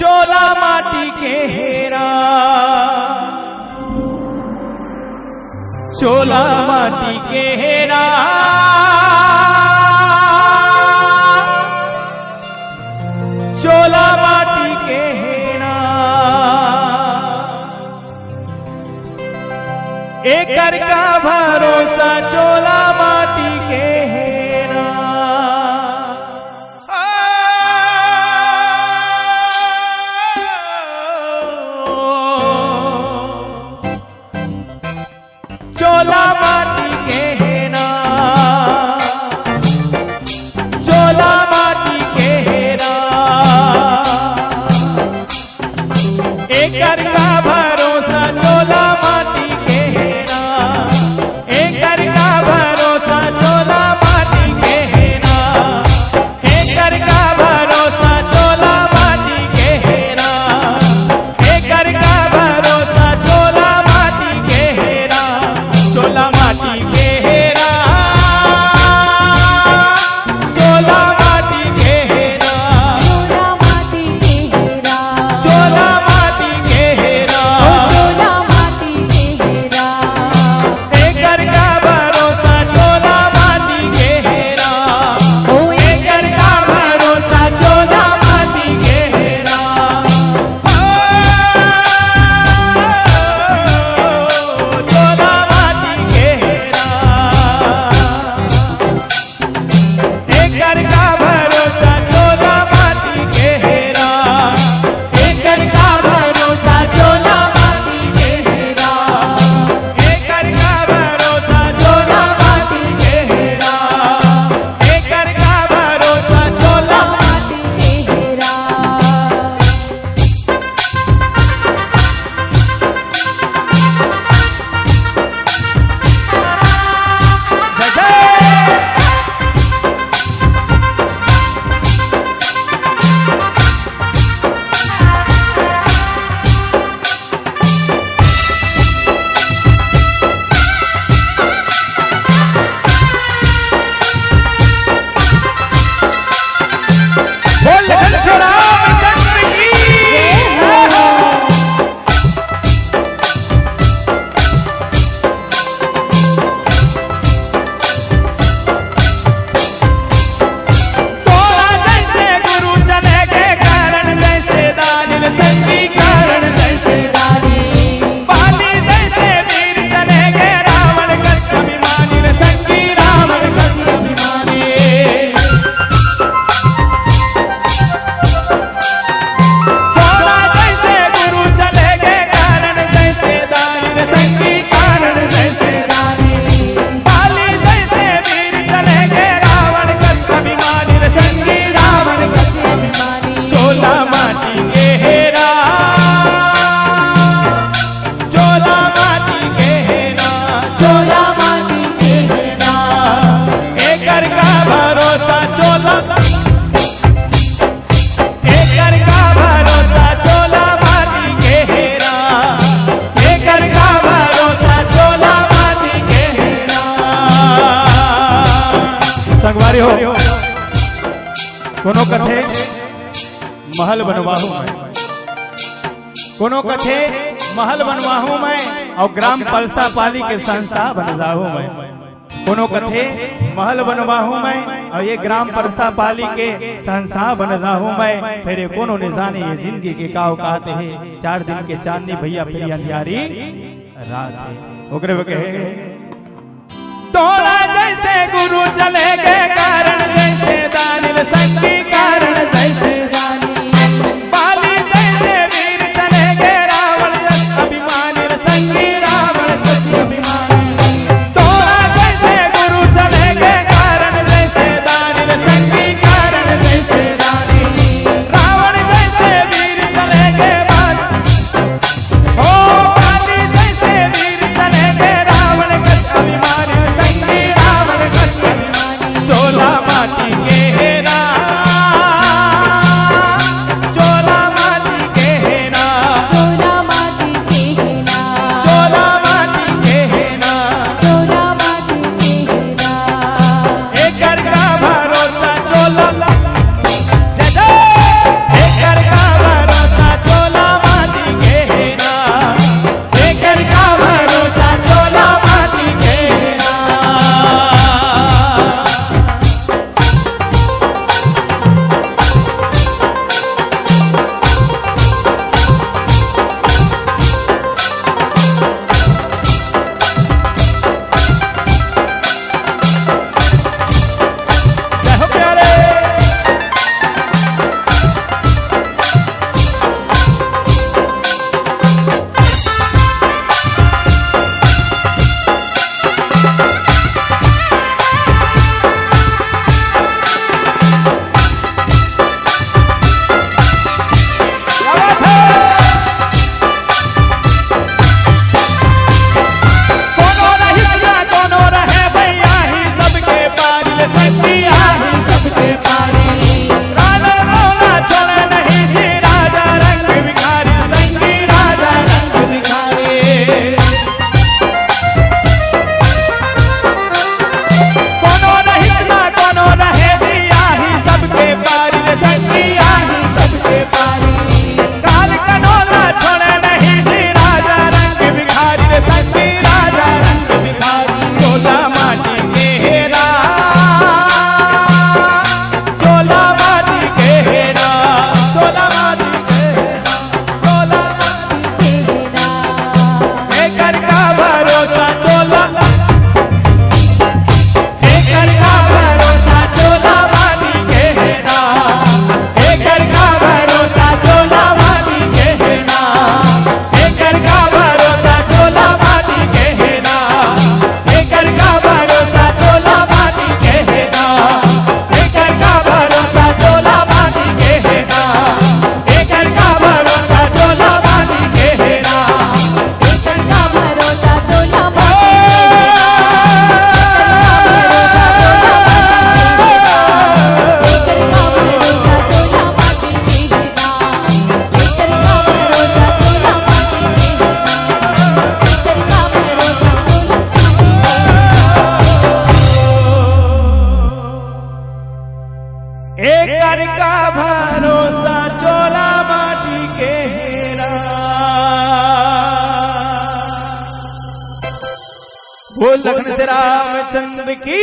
चोला माटी के हेरा। चोला माटी के हेरा। चोला माटी के हेरा। एक का भरोसा चोला माटी कार्य हो। कोनो कथे महल बनवाहू मैं। कोनो कथे महल बनवाहू मैं और ग्राम पलसा पाली के संसा बन जाऊ मैं। कोनो कथे महल बनवाहू मैं और ये ग्राम पलसा पाली के संसा बन जाऊ मैं। फिर कोनो निशानी ये ज़िंदगी के काव कहते हैं। चार दिन के चांदनी भैया प्रिय अंधियारी रात है। ओकरे कहे। तोड़ा जैसे गुरु चले गए कारण जैसे दानिल संगी एक का भरोसा चोला माटी के हेरा। बोल लखन से रामचंद्र की